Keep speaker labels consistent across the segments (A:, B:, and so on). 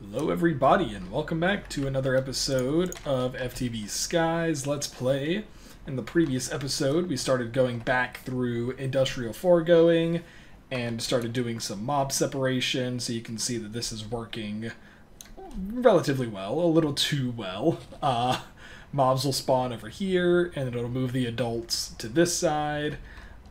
A: Hello, everybody, and welcome back to another episode of FTB Skies Let's Play. In the previous episode, we started going back through Industrial Foregoing and started doing some mob separation, so you can see that this is working relatively well, a little too well. Uh, mobs will spawn over here, and it'll move the adults to this side.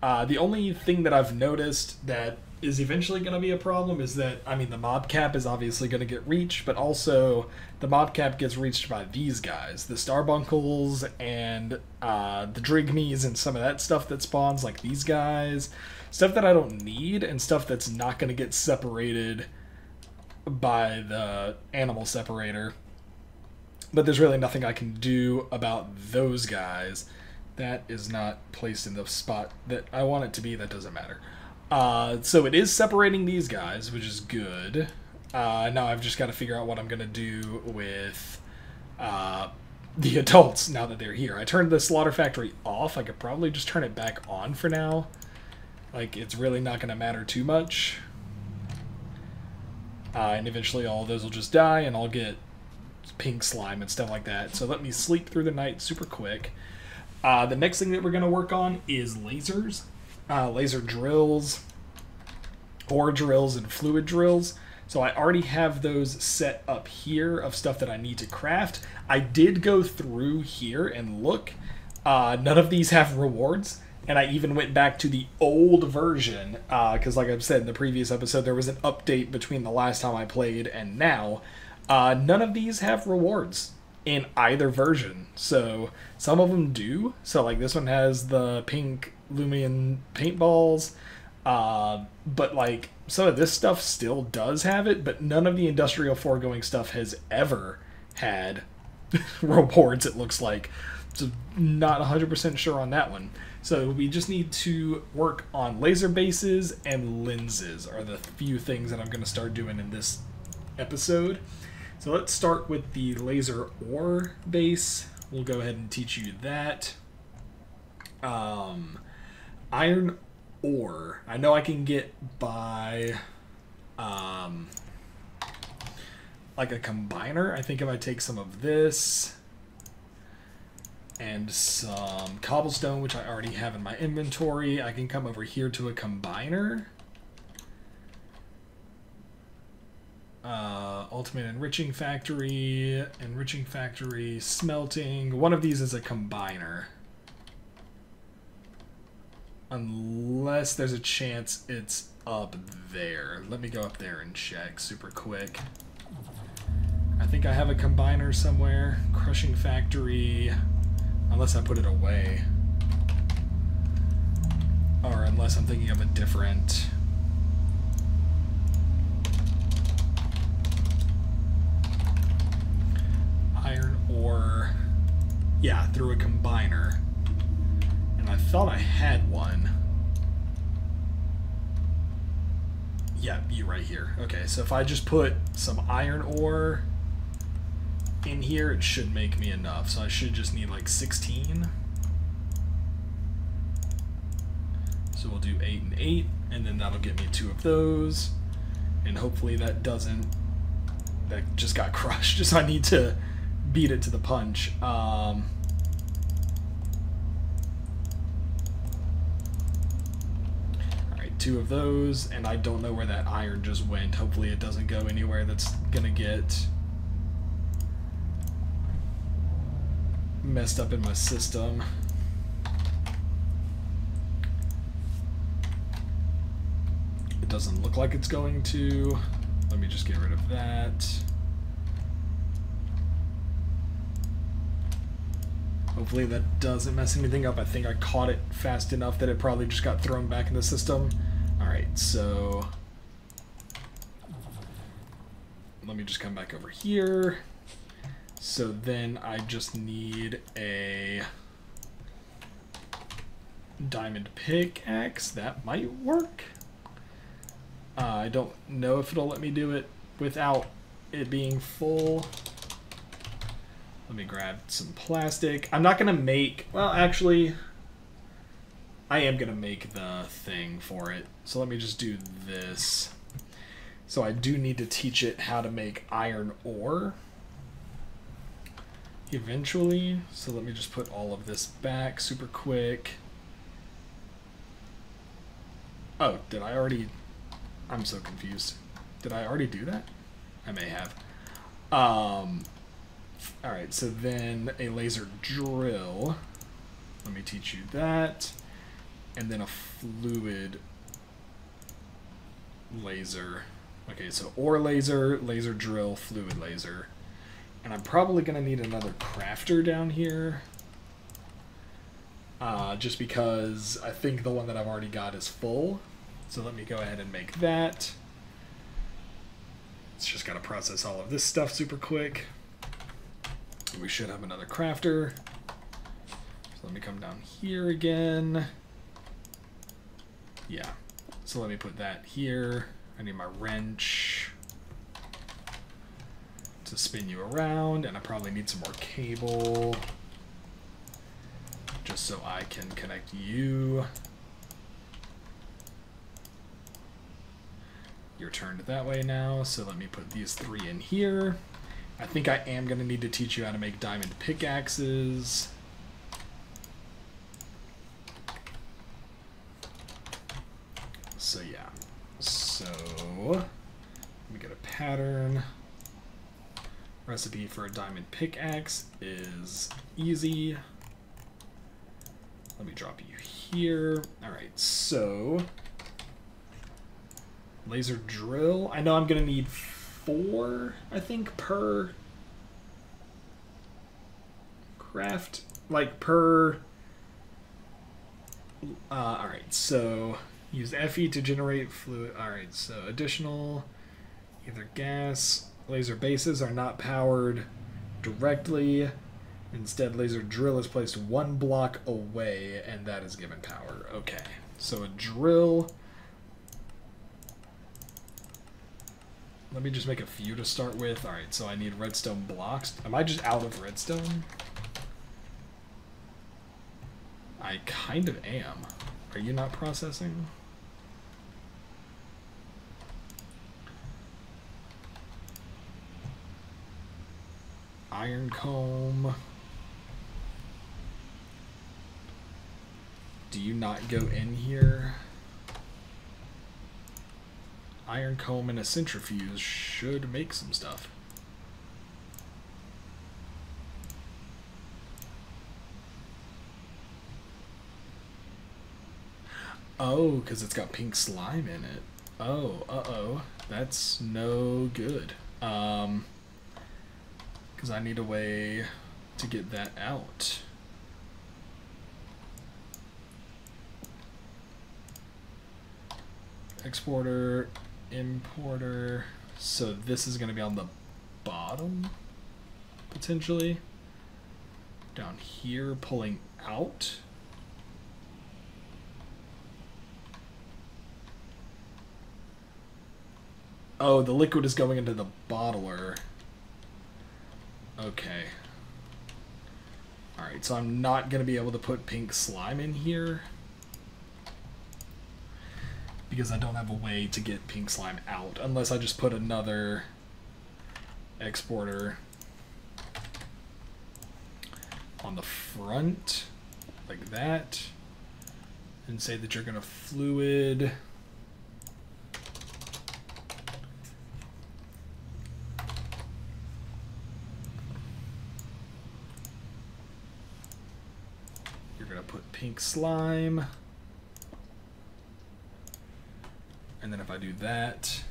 A: Uh, the only thing that I've noticed that is eventually going to be a problem is that I mean the mob cap is obviously going to get reached, but also the mob cap gets reached by these guys, the Starbuncles and uh, the Drygmies and some of that stuff that spawns, like these guys, stuff that I don't need and stuff that's not going to get separated by the animal separator. But there's really nothing I can do about those guys. That is not placed in the spot that I want it to be. That doesn't matter. Uh, so it is separating these guys, which is good. Uh, now I've just got to figure out what I'm going to do with uh, the adults now that they're here. I turned the slaughter factory off. I could probably just turn it back on for now. Like, it's really not going to matter too much. Uh, and eventually all those will just die, and I'll get pink slime and stuff like that. So let me sleep through the night super quick. Uh, the next thing that we're going to work on is lasers uh, laser drills, ore drills, and fluid drills. So I already have those set up here of stuff that I need to craft. I did go through here and look. Uh, none of these have rewards. And I even went back to the old version, because uh, like I've said in the previous episode, there was an update between the last time I played and now. Uh, none of these have rewards in either version. So some of them do. So like this one has the pink Lumion paintballs. Uh, but like some of this stuff still does have it, but none of the industrial foregoing stuff has ever had rewards, it looks like. So not 100% sure on that one. So we just need to work on laser bases and lenses are the few things that I'm going to start doing in this episode. So let's start with the laser ore base. We'll go ahead and teach you that. Um, iron ore. I know I can get by um, like a combiner. I think if I take some of this and some cobblestone, which I already have in my inventory, I can come over here to a combiner. Uh, ultimate enriching factory, enriching factory, smelting. One of these is a combiner. Unless there's a chance it's up there. Let me go up there and check super quick. I think I have a combiner somewhere. Crushing factory. Unless I put it away. Or unless I'm thinking of a different... Iron ore. Yeah, through a combiner. And I thought I had one. Yeah, you right here. Okay, so if I just put some iron ore in here, it should make me enough. So I should just need like 16. So we'll do 8 and 8, and then that'll get me two of those. And hopefully that doesn't... That just got crushed, so I need to beat it to the punch. Um, two of those, and I don't know where that iron just went. Hopefully it doesn't go anywhere that's gonna get messed up in my system. It doesn't look like it's going to. Let me just get rid of that. Hopefully that doesn't mess anything up. I think I caught it fast enough that it probably just got thrown back in the system. Alright, so... Let me just come back over here. So then I just need a diamond pickaxe. That might work. Uh, I don't know if it'll let me do it without it being full. Let me grab some plastic. I'm not going to make... Well, actually... I am going to make the thing for it. So let me just do this. So I do need to teach it how to make iron ore eventually. So let me just put all of this back super quick. Oh, did I already... I'm so confused. Did I already do that? I may have. Um, Alright, so then a laser drill. Let me teach you that. And then a fluid laser. Okay, so ore laser, laser drill, fluid laser. And I'm probably going to need another crafter down here. Uh, just because I think the one that I've already got is full. So let me go ahead and make that. It's just got to process all of this stuff super quick. We should have another crafter. So let me come down here again. Yeah. So let me put that here. I need my wrench to spin you around, and I probably need some more cable just so I can connect you. You're turned that way now, so let me put these three in here. I think I am going to need to teach you how to make diamond pickaxes. So yeah. So let me get a pattern. Recipe for a diamond pickaxe is easy. Let me drop you here. All right, so laser drill. I know I'm gonna need four, I think, per craft, like per. Uh, all right, so use Fe to generate fluid. All right, so additional either gas Laser bases are not powered directly. Instead, laser drill is placed one block away, and that is given power. Okay, so a drill. Let me just make a few to start with. Alright, so I need redstone blocks. Am I just out of redstone? I kind of am. Are you not processing? iron comb. Do you not go in here? Iron comb and a centrifuge should make some stuff. Oh, because it's got pink slime in it. Oh, uh-oh. That's no good. Um, because I need a way to get that out. Exporter, importer. So this is going to be on the bottom, potentially. Down here, pulling out. Oh, the liquid is going into the bottler. Okay. Alright, so I'm not going to be able to put pink slime in here. Because I don't have a way to get pink slime out. Unless I just put another exporter on the front. Like that. And say that you're going to fluid... You're going to put pink slime. And then if I do that,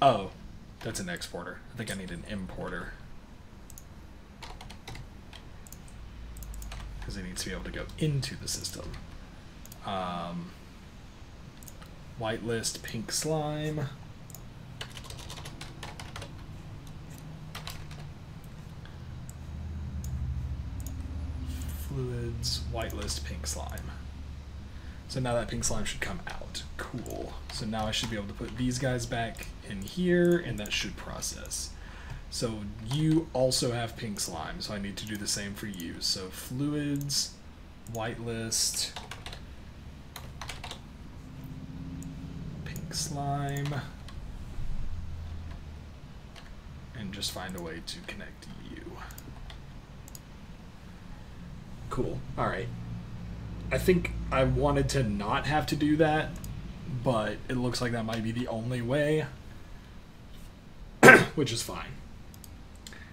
A: Oh, that's an exporter. I think I need an importer. Because it needs to be able to go into the system. Um, whitelist pink slime. Pink slime. So now that pink slime should come out. Cool. So now I should be able to put these guys back in here, and that should process. So you also have pink slime, so I need to do the same for you. So fluids, whitelist, pink slime, and just find a way to connect you. Cool. All right. I think I wanted to not have to do that, but it looks like that might be the only way, which is fine.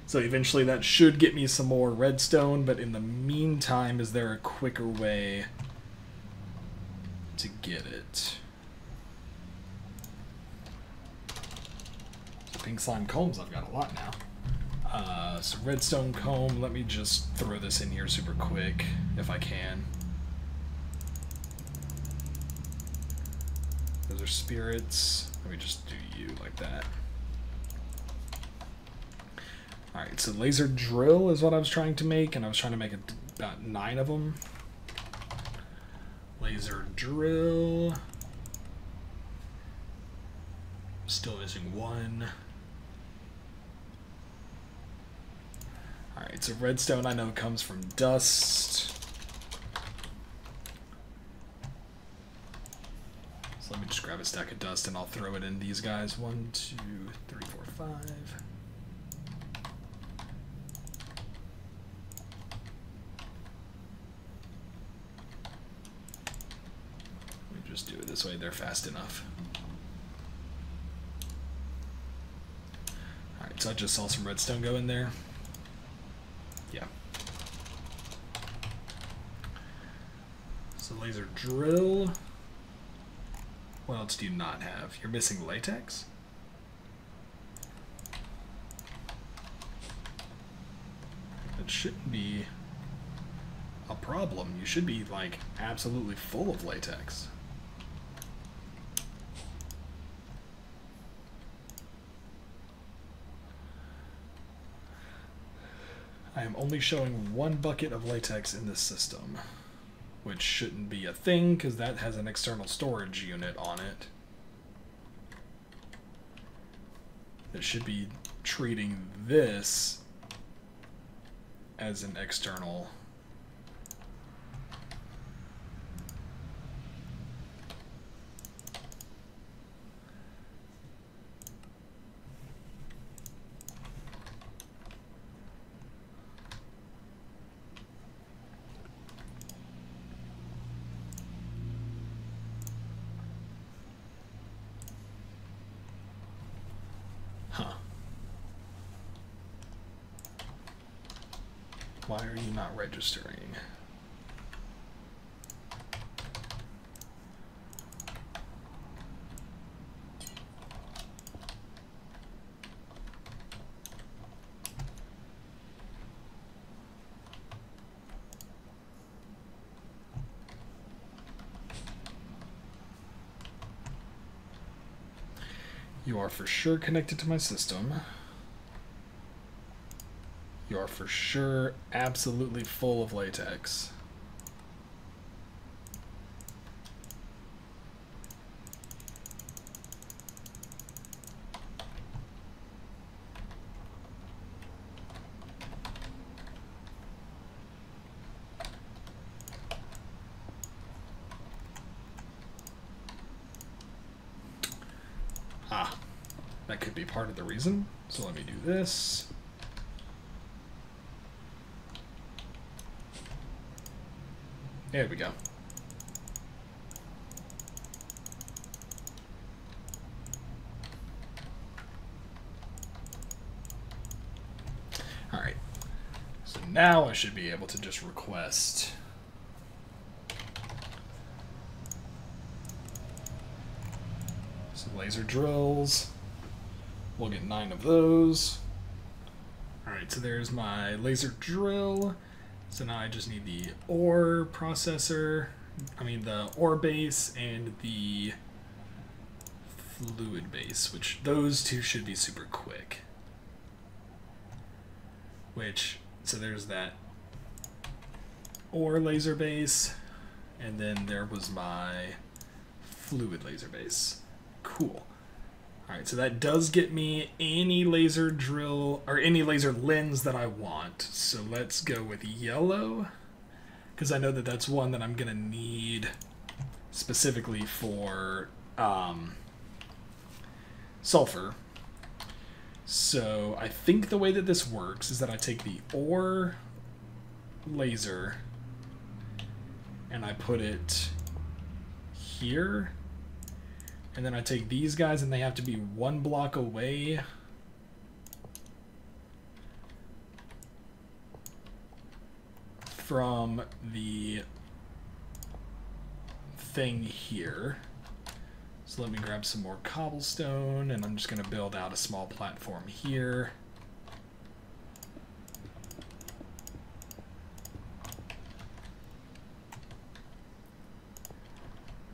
A: So eventually that should get me some more redstone, but in the meantime, is there a quicker way to get it? Pink slime combs, I've got a lot now. Uh, so redstone comb, let me just throw this in here super quick, if I can. Those are spirits. Let me just do you like that. Alright, so laser drill is what I was trying to make, and I was trying to make about uh, nine of them. Laser drill. Still missing one. Alright, so redstone I know comes from dust. So let me just grab a stack of dust and I'll throw it in these guys. One, two, three, four, five. just do it this way, they're fast enough. Alright, so I just saw some redstone go in there. Yeah. So laser drill. What else do you not have? You're missing latex? It shouldn't be a problem. You should be, like, absolutely full of latex. I am only showing one bucket of latex in this system, which shouldn't be a thing because that has an external storage unit on it. It should be treating this as an external Why are you not registering? You are for sure connected to my system. You are for sure absolutely full of latex. Ah, that could be part of the reason. So let me do this. There we go. Alright. So now I should be able to just request some laser drills. We'll get nine of those. Alright, so there's my laser drill. So now I just need the ore processor, I mean the ore base and the fluid base, which those two should be super quick. Which, so there's that ore laser base, And then there was my fluid laser base. Cool. Alright, so that does get me any laser drill, or any laser lens that I want. So let's go with yellow, because I know that that's one that I'm going to need specifically for um, sulfur. So I think the way that this works is that I take the ore laser and I put it here and then I take these guys and they have to be one block away. From the thing here. So let me grab some more cobblestone and I'm just going to build out a small platform here.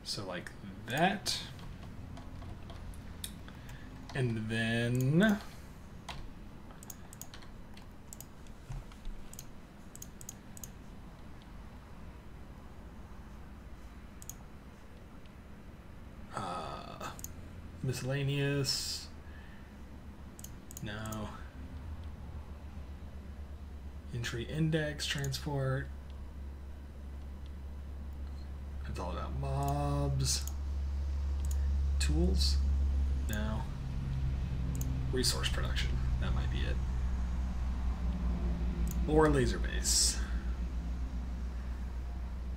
A: So like that. And then... Uh, miscellaneous. No. Entry index, transport. It's all about mobs. Tools? No resource production. That might be it. Or laser base.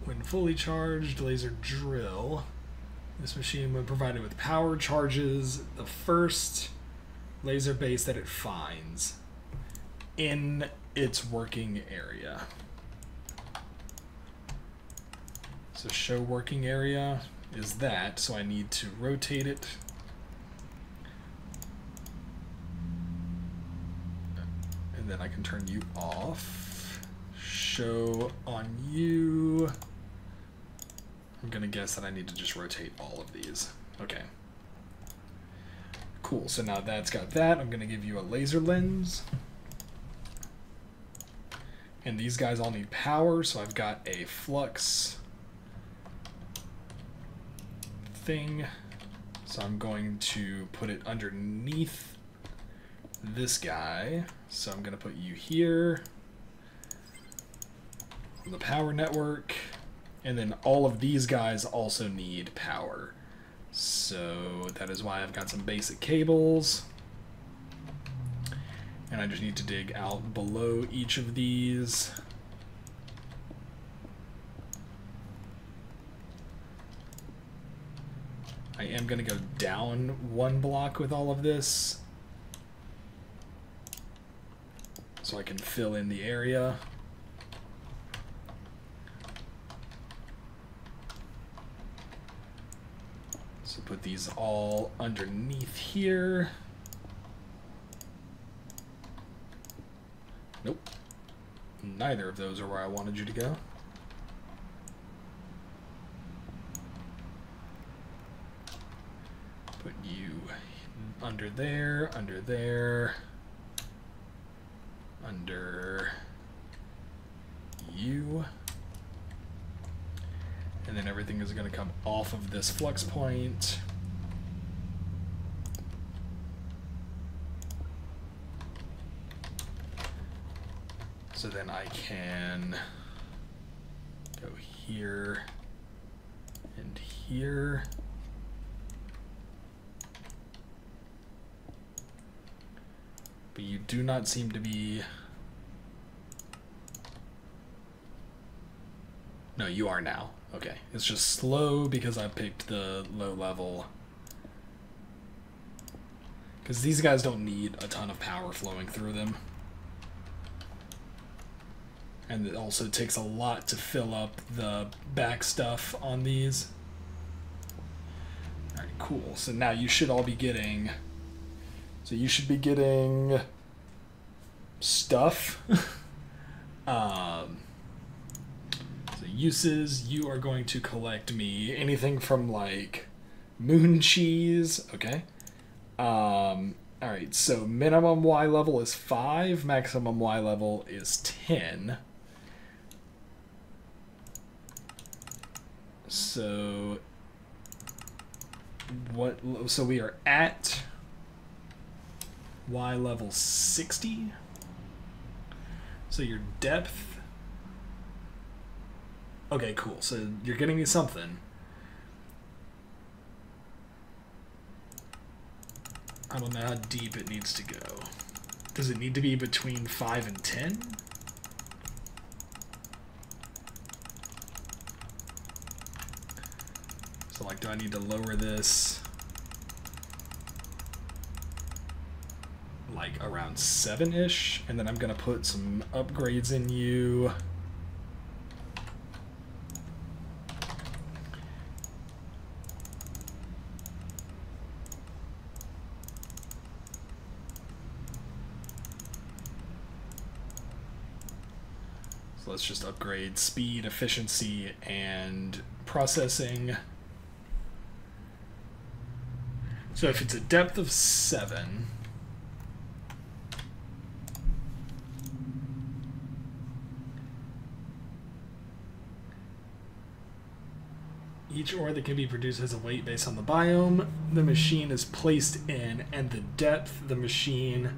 A: When fully charged, laser drill. This machine, when provided with power, charges the first laser base that it finds in its working area. So show working area is that, so I need to rotate it and then I can turn you off. Show on you. I'm gonna guess that I need to just rotate all of these. Okay. Cool, so now that's got that. I'm gonna give you a laser lens. And these guys all need power, so I've got a flux thing. So I'm going to put it underneath this guy. So I'm going to put you here the power network. And then all of these guys also need power. So that is why I've got some basic cables. And I just need to dig out below each of these. I am going to go down one block with all of this so I can fill in the area. So put these all underneath here. Nope. Neither of those are where I wanted you to go. Put you under there, under there under you. And then everything is going to come off of this flux point. So then I can go here and here. But you do not seem to be... No, you are now. Okay. It's just slow because I picked the low level. Because these guys don't need a ton of power flowing through them. And it also takes a lot to fill up the back stuff on these. Alright, cool. So now you should all be getting so you should be getting stuff. um, uses, you are going to collect me anything from like moon cheese. Okay. Um, all right. So minimum Y level is five. Maximum Y level is ten. So what so we are at Y level 60. So your depth Okay, cool. So you're getting me something. I don't know how deep it needs to go. Does it need to be between 5 and 10? So like, do I need to lower this like around 7-ish? And then I'm going to put some upgrades in you. Let's just upgrade speed, efficiency, and processing. So if it's a depth of 7, Each ore that can be produced has a weight based on the biome the machine is placed in and the depth the machine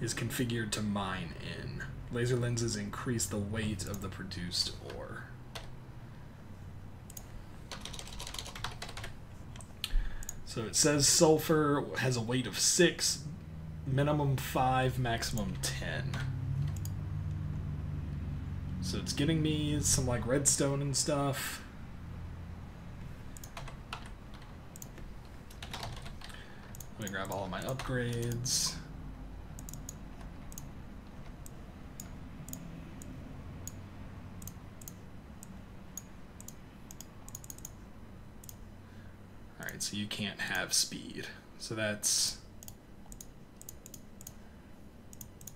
A: is configured to mine in. Laser lenses increase the weight of the produced ore. So it says sulfur has a weight of 6, minimum 5, maximum 10. So it's getting me some like redstone and stuff. Let me grab all of my upgrades. So you can't have speed. So that's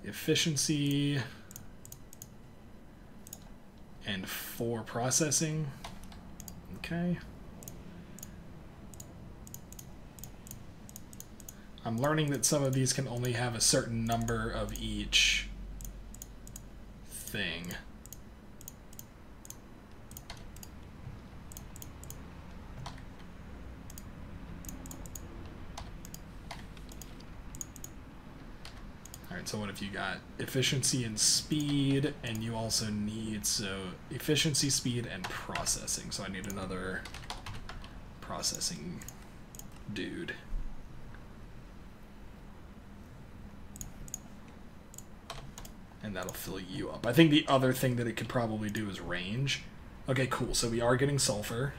A: efficiency and four processing. Okay. I'm learning that some of these can only have a certain number of each thing. So what if you got efficiency and speed, and you also need, so efficiency, speed, and processing. So I need another processing dude. And that'll fill you up. I think the other thing that it could probably do is range. Okay, cool. So we are getting sulfur.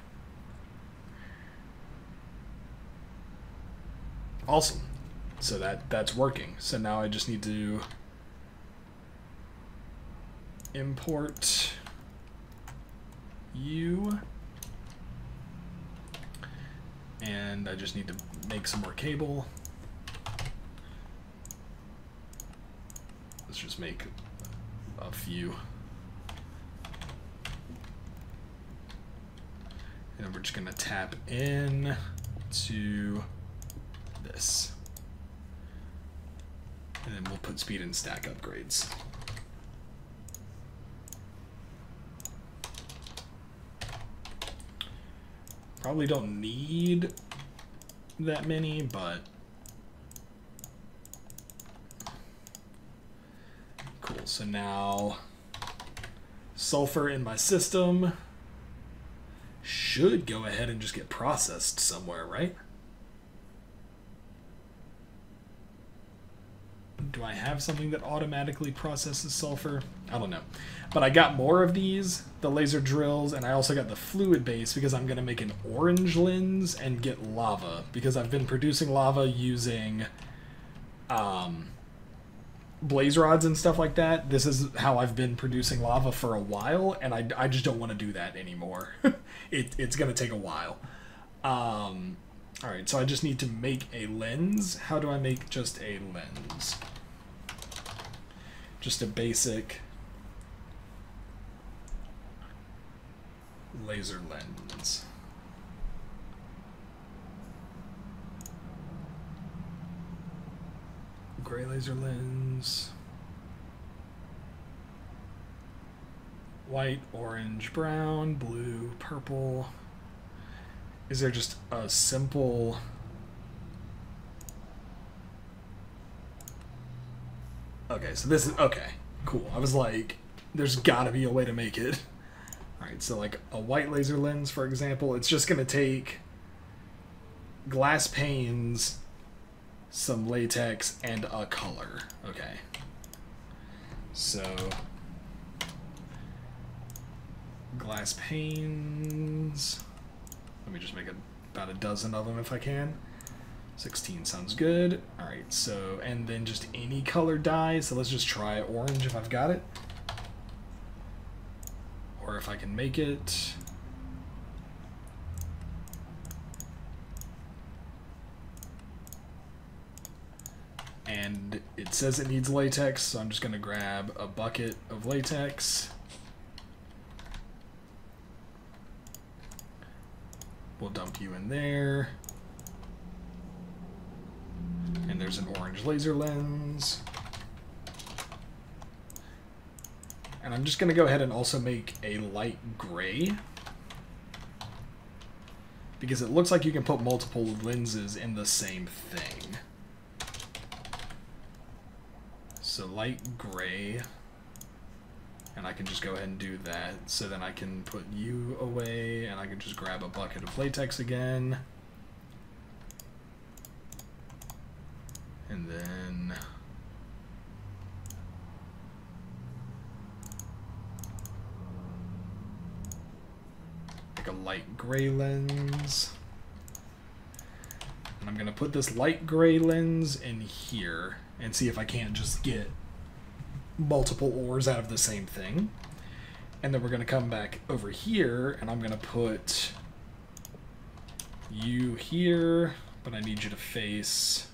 A: Awesome. So that that's working. So now I just need to import you and I just need to make some more cable. Let's just make a few. And we're just gonna tap in to this. And then we'll put speed and stack upgrades. Probably don't need that many, but cool. So now sulfur in my system should go ahead and just get processed somewhere, right? Do I have something that automatically processes sulfur? I don't know. But I got more of these, the laser drills, and I also got the fluid base because I'm going to make an orange lens and get lava because I've been producing lava using um, blaze rods and stuff like that. This is how I've been producing lava for a while, and I, I just don't want to do that anymore. it, it's going to take a while. Um, all right, so I just need to make a lens. How do I make just a lens? Just a basic laser lens. Gray laser lens. White, orange, brown, blue, purple, is there just a simple Okay, so this is okay. Cool. I was like there's got to be a way to make it. All right, so like a white laser lens for example, it's just to take glass panes, some latex and a color. Okay. So glass panes. Let me just make a, about a dozen of them if I can. 16 sounds good. All right, so, and then just any color dye. So let's just try orange if I've got it. Or if I can make it. And it says it needs latex, so I'm just gonna grab a bucket of latex. We'll dump you in there. There's an orange laser lens. And I'm just going to go ahead and also make a light gray. Because it looks like you can put multiple lenses in the same thing. So light gray. And I can just go ahead and do that. So then I can put you away and I can just grab a bucket of latex again. And then... Like a light gray lens. And I'm to put this light gray lens in here and see if I can't just get multiple ores out of the same thing. And then we're to come back over here and I'm to put you here, but I need you to face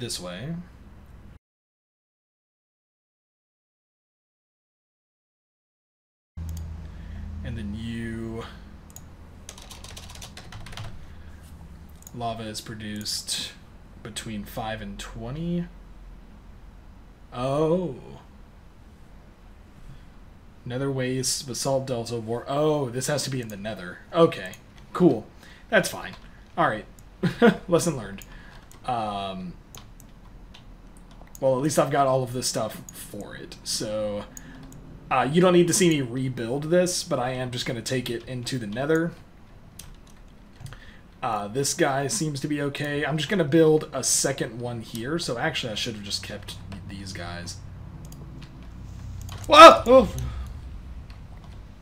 A: this way. And then you... Lava is produced between 5 and 20. Oh. Nether waste, basalt delta war. Oh, this has to be in the nether. Okay, cool. That's fine. Alright. Lesson learned. Um, well, at least I've got all of this stuff for it. So uh, you don't need to see me rebuild this, but I am just going to take it into the nether. Uh, this guy seems to be okay. I'm just going to build a second one here. So actually, I should have just kept these guys. Whoa! Oh.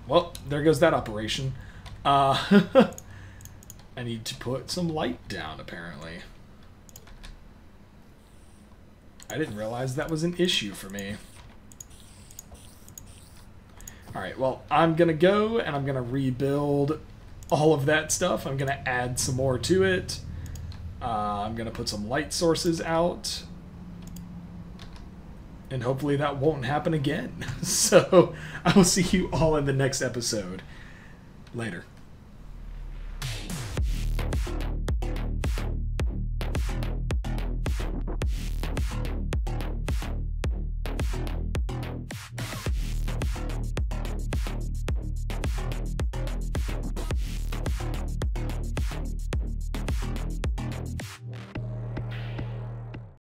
A: Well, there goes that operation. Uh, I need to put some light down, apparently. I didn't realize that was an issue for me. Alright, well, I'm going to go and I'm going to rebuild all of that stuff. I'm going to add some more to it. Uh, I'm going to put some light sources out. And hopefully that won't happen again. so I will see you all in the next episode. Later.